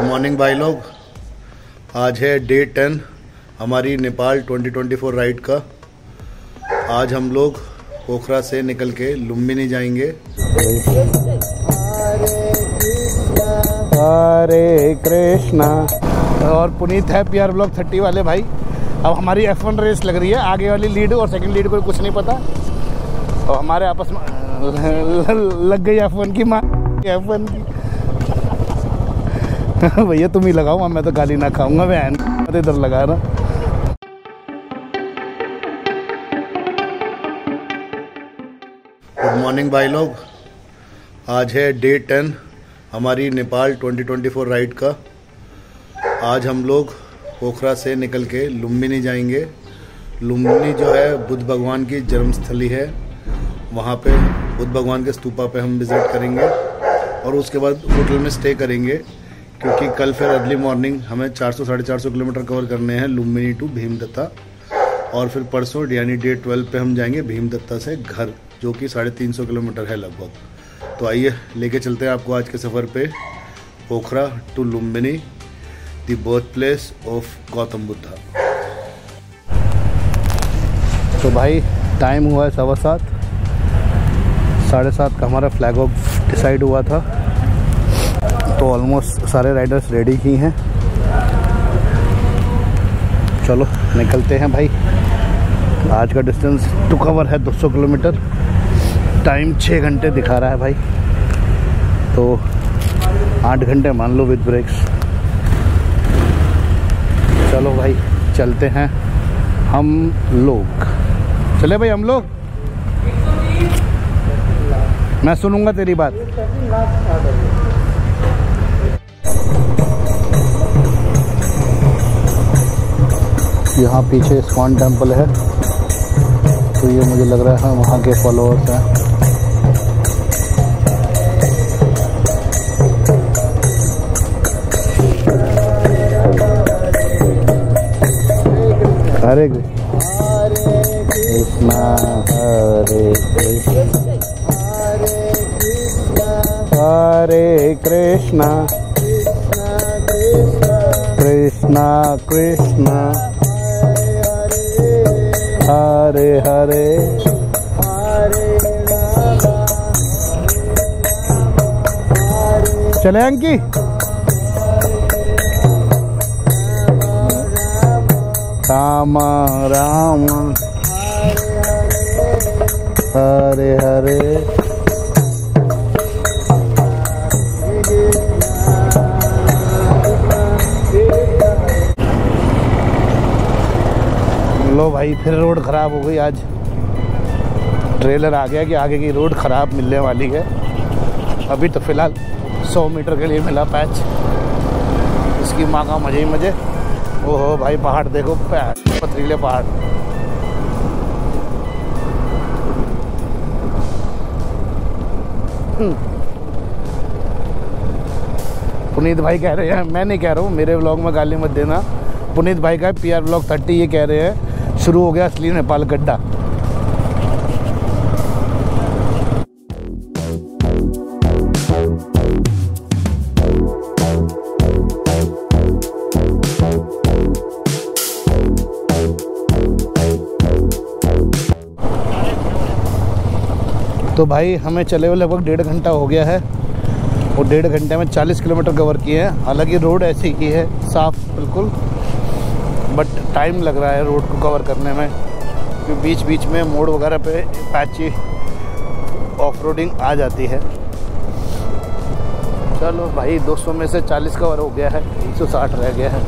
Good morning भाई लोग। आज है डे टेन हमारी नेपाल 2024 राइड का। आज हम लोग पोखरा से निकल के लुम्बिनी जाएँगे। हरे कृष्णा। और पुनीत है पी आर ब्लॉक थर्टी वाले भाई। अब हमारी एफ़ वन रेस लग रही है। आगे वाली लीड और सेकंड लीड को कुछ नहीं पता। और हमारे आपस में लग गई एफ़ वन की माँ। एफ़ वन की। भैया, तुम ही लगाओ मैं तो गाली ना खाऊँगा वैन इधर लगा रहा। गुड मॉर्निंग भाई लोग। आज है डे टेन हमारी नेपाल 2024 राइड का। आज हम लोग पोखरा से निकल के लुम्बिनी जाएँगे। लुम्बिनी जो है, बुद्ध भगवान की जन्मस्थली है। वहाँ पे बुद्ध भगवान के स्तूपा पे हम विज़िट करेंगे और उसके बाद होटल में स्टे करेंगे। क्योंकि कल फिर अर्ली मॉर्निंग हमें 400 साढ़े चार सौ किलोमीटर कवर करने हैं लुम्बिनी टू भीमदत्ता और फिर परसों यानी डे ट्वेल्व पे हम जाएँगे भीमदत्ता से घर, जो कि साढ़े तीन सौ किलोमीटर है लगभग। तो आइए, लेके चलते हैं आपको आज के सफ़र पे। Pokhara to Lumbini the birth place of Gautam Buddha तो भाई टाइम हुआ है सवा सात। साढ़े सात का हमारा फ्लैग ऑफ़ डिसाइड हुआ था। तो ऑलमोस्ट सारे राइडर्स रेडी ही हैं। चलो, निकलते हैं भाई। आज का डिस्टेंस टू कवर है 200 किलोमीटर। टाइम छः घंटे दिखा रहा है भाई। तो आठ घंटे मान लो विद ब्रेक्स चलो भाई, चलते हैं हम लोग। चले भाई हम लोग? मैं सुनूँगा तेरी बात। यहाँ पीछे इस्कॉन टेंपल है। तो ये मुझे लग रहा है वहाँ के फॉलोअर्स हैं। हरे कृष्णा हरे कृष्णा। हरे कृष्णा। कृष्णा कृष्णा। हरे हरे। चले अंकी? राम राम। हरे हरे। लो भाई, फिर रोड ख़राब हो गई आज। ट्रेलर आ गया कि आगे की रोड ख़राब मिलने वाली है। अभी तो फ़िलहाल 100 मीटर के लिए मिला पैच। इसकी माँ का मज़े ही मज़े। ओहो भाई, पहाड़ देखो पथरीले पहाड़। पुनीत भाई कह रहे हैं, मैं नहीं कह रहा हूँ, मेरे व्लॉग में गाली मत देना। पुनीत भाई का पी आर ब्लॉग थर्टी ये कह रहे हैं। शुरू हो गया असली नेपाल गड्ढा। तो भाई, हमें चले हुए लगभग डेढ़ घंटा हो गया है और डेढ़ घंटे में 40 किलोमीटर कवर किए हैं। हालाँकि रोड ऐसी ही है, साफ़, बिल्कुल। बट टाइम लग रहा है रोड को कवर करने में, क्योंकि तो बीच बीच में मोड़ वगैरह पे पैची ऑफ़ रोडिंग आ जाती है। चलो भाई 200 में से 40 कवर हो गया है 160 रह गया है।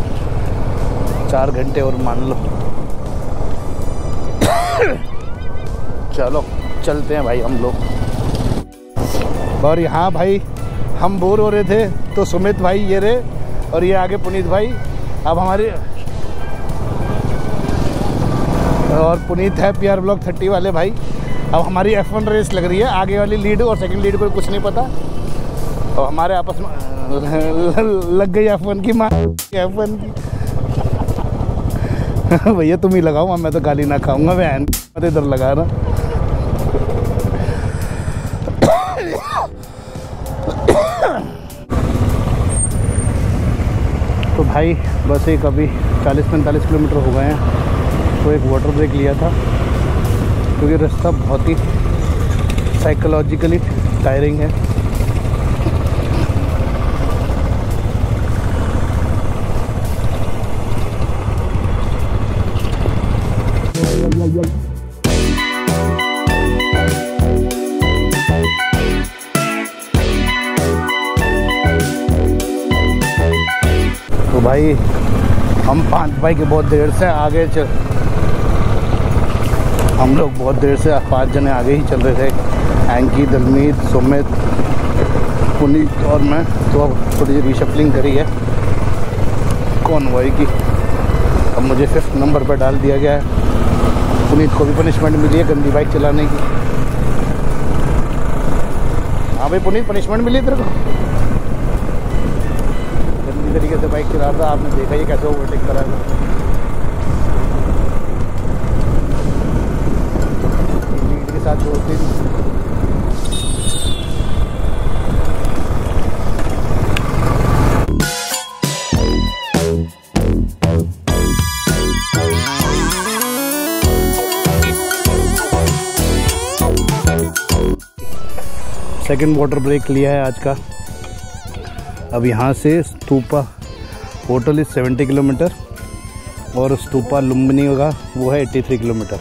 चार घंटे और मान लो। चलो, चलते हैं भाई हम लोग। और यहाँ भाई, हम बोर हो रहे थे तो सुमित भाई ये रहे, और ये आगे पुनीत भाई। अब हमारी और पुनीत है पी आर ब्लॉक थर्टी वाले भाई। अब हमारी एफ़ वन रेस लग रही है, आगे वाली लीड और सेकंड लीड को कुछ नहीं पता। और हमारे आपस में, लग गई एफ़ वन की माँ एफ़ वन की। भैया तुम ही लगाओ मैं तो गाली ना खाऊँगा वैन इधर लगा रहा तो भाई, बस एक अभी 40-45 किलोमीटर हो गए हैं। तो एक वाटर ब्रेक लिया था, क्योंकि रास्ता बहुत ही साइकोलॉजिकली टायरिंग है। तो भाई हम पाँच भाई के बहुत देर से आगे चल हम लोग बहुत देर से पाँच जने आगे ही चल रहे थे। एंकी, दलमीत, सुमित, पुनीत और मैं। तो अब थोड़ी सी रिशफलिंग करी है। कौन हुआ की? अब मुझे फिफ्थ नंबर पर डाल दिया गया है। पुनीत को भी पनिशमेंट मिली है गंदी बाइक चलाने की। हाँ भाई, पुनीत पनिशमेंट मिली तेरे को? गंदी तरीके से बाइक चला रहा था, आपने देखा ही कैसे ओवरटेक करा था के साथ सेकंड वाटर ब्रेक लिया है आज का। अब यहाँ से Stupa hotel is seventy kilometer और स्तूपा लुम्बनी का वो है एट्टी थ्री किलोमीटर।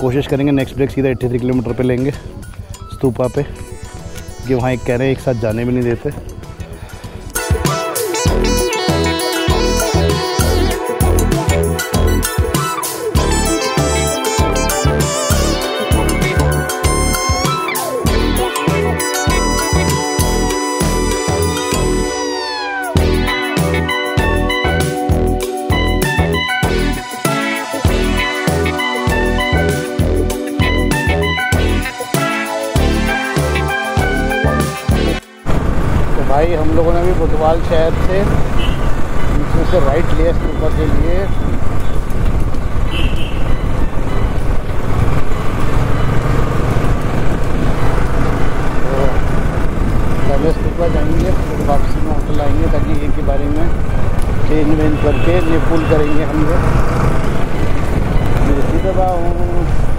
कोशिश करेंगे नेक्स्ट ब्रेक सीधा एट्टी थ्री किलोमीटर पे लेंगे स्तूपा पे, कि वहाँ एक कह रहे हैं, एक साथ जाने भी नहीं देते। लोगों ने भी बुधवाल शहर से से राइट लिया स्तूपा के लिए। तो स्तूपा जाएँगे, फिर वापसी में होटल आएँगे ताकि एक के बारे में चेंज वेंज करके ये पुल करेंगे हम लोग। मिर्ची दबा हूँ।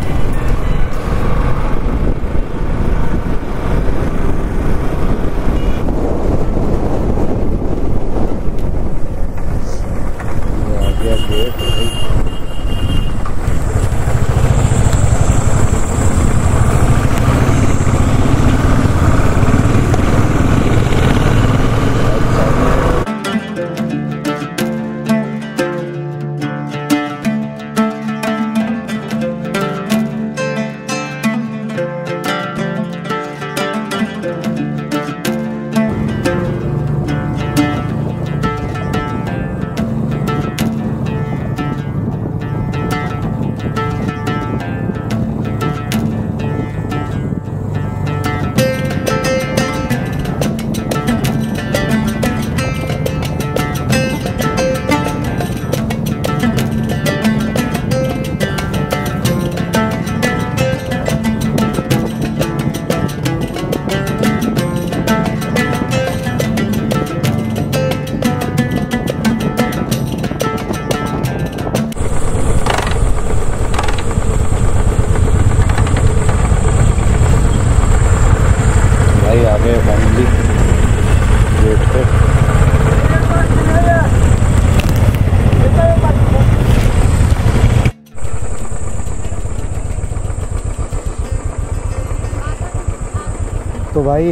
भाई,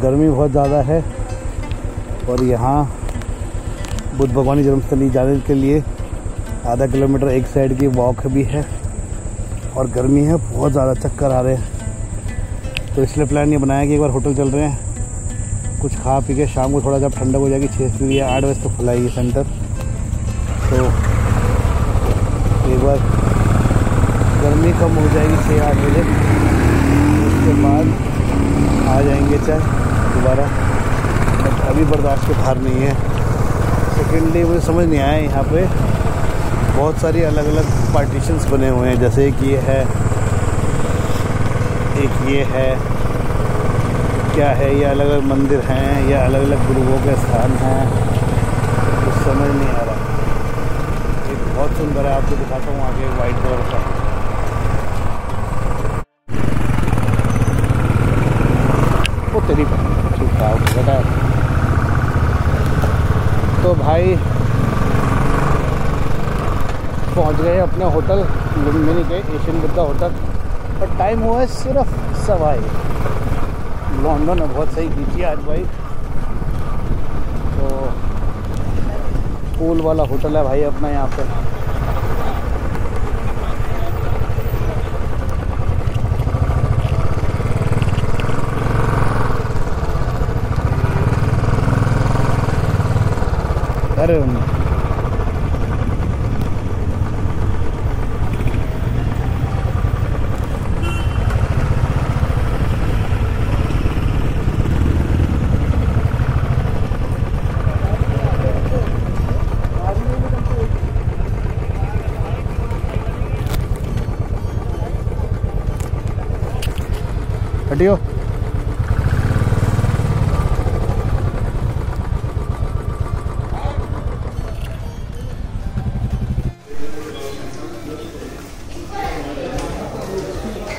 गर्मी बहुत ज़्यादा है और यहाँ बुद्ध भगवानी जन्मस्थली जाने के लिए आधा किलोमीटर एक साइड की वॉक भी है और गर्मी है, बहुत ज़्यादा चक्कर आ रहे हैं। तो इसलिए प्लान ये बनाया कि एक बार होटल चल रहे हैं। कुछ खा पी के शाम को थोड़ा जब ठंडक हो जाएगी छः से या आठ बजे तो खुला ही है सेंटर तो एक बार गर्मी कम हो जाएगी छः आठ बजे। उसके बाद आ जाएँगे चाहे दोबारा। बट अभी बर्दाश्त के बाहर नहीं है। सेकेंडली मुझे समझ नहीं आया यहाँ पे। बहुत सारी अलग अलग पार्टीशंस बने हुए हैं। जैसे कि ये है, एक ये है, क्या है, ये अलग अलग मंदिर हैं, या अलग अलग गुरुओं के स्थान हैं। कुछ समझ नहीं आ रहा। एक बहुत सुंदर है, आपको दिखाता हूँ आगे वाइट कलर का। वो तेरी ठीक है बता तो भाई, पहुँच गए अपने होटल लुम्बिनी के एशियन बुद्धा होटल और टाइम हुआ है सिर्फ़ सवाई। लॉन्डो ने बहुत सही थी आज भाई। तो पूल वाला होटल है भाई अपना यहाँ पे। हटियो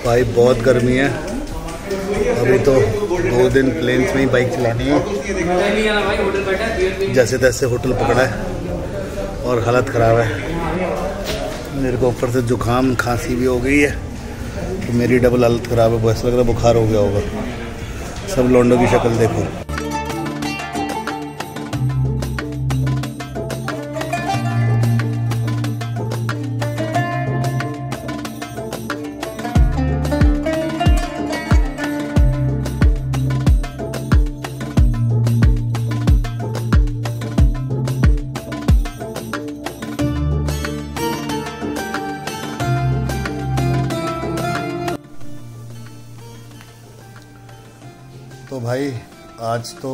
भाई, बहुत गर्मी है। अभी तो दो दिन प्लेन्स में ही बाइक चलानी है। जैसे तैसे होटल पकड़ा है और हालत ख़राब है। मेरे को ऊपर से जुकाम खांसी भी हो गई है। तो मेरी डबल हालत ख़राब है ऐसा लग रहा बुखार हो गया होगा। सब लौंडों की शक्ल देखो। भाई, आज तो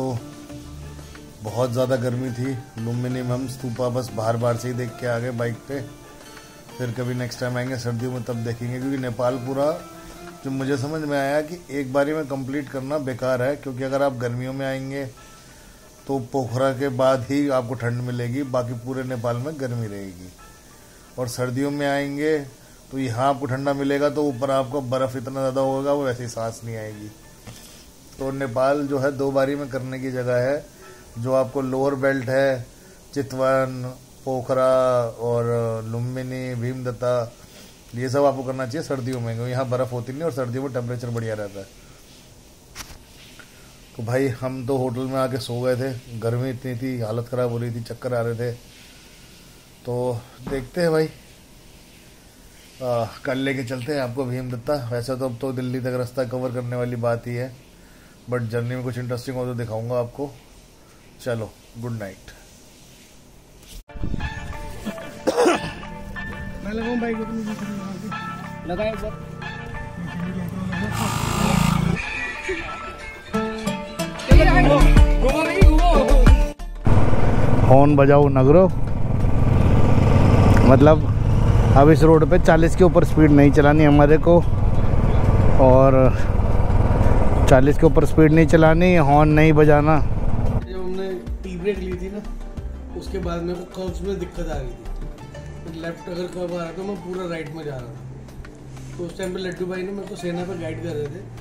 बहुत ज़्यादा गर्मी थी। लुम्बिनी में हम स्तूपा बस बाहर बाहर से ही देख के आ गए बाइक पे। फिर कभी नेक्स्ट टाइम आएँगे, सर्दियों में तब देखेंगे, क्योंकि नेपाल पूरा, जो मुझे समझ में आया कि एक बारी में कंप्लीट करना बेकार है, क्योंकि अगर आप गर्मियों में आएँगे तो पोखरा के बाद ही आपको ठंड मिलेगी, बाकी पूरे नेपाल में गर्मी रहेगी। और सर्दियों में आएँगे तो यहाँ आपको ठंडा मिलेगा तो ऊपर आपको बर्फ़ इतना ज़्यादा होगा, वो वैसे ही सांस नहीं आएगी। तो नेपाल जो है दो बारी में करने की जगह है जो आपको लोअर बेल्ट है चितवन पोखरा और लुम्बिनी भीमदत्ता ये सब आपको करना चाहिए सर्दियों में क्योंकि यहाँ बर्फ़ होती नहीं और सर्दियों में टेम्परेचर बढ़िया रहता है। तो भाई हम तो होटल में आके सो गए थे गर्मी इतनी थी हालत ख़राब हो रही थी चक्कर आ रहे थे। तो देखते हैं भाई। आ, कल लेके चलते हैं आपको भीम दत्ता वैसे तो अब तो दिल्ली तक रास्ता कवर करने वाली बात ही है। बट जर्नी में कुछ इंटरेस्टिंग हो तो दिखाऊँगा आपको। चलो गुड नाइट मैं लगाऊँ बाइक लगाए हॉर्न बजाओ नगरो। मतलब अब इस रोड पे 40 के ऊपर स्पीड नहीं चलानी हमारे को। और 40 के ऊपर स्पीड नहीं चलानी हॉर्न नहीं बजाना। जब हमने टी ब्रेक ली थी ना, उसके बाद मेरे को कर्व्स में दिक्कत आ रही थी। लेफ़्ट अगर कर्व आ रहा था, मैं पूरा राइट में जा रहा था। तो उस टाइम पे लड्डू भाई ने मेरे को सेना पर गाइड कर रहे थे।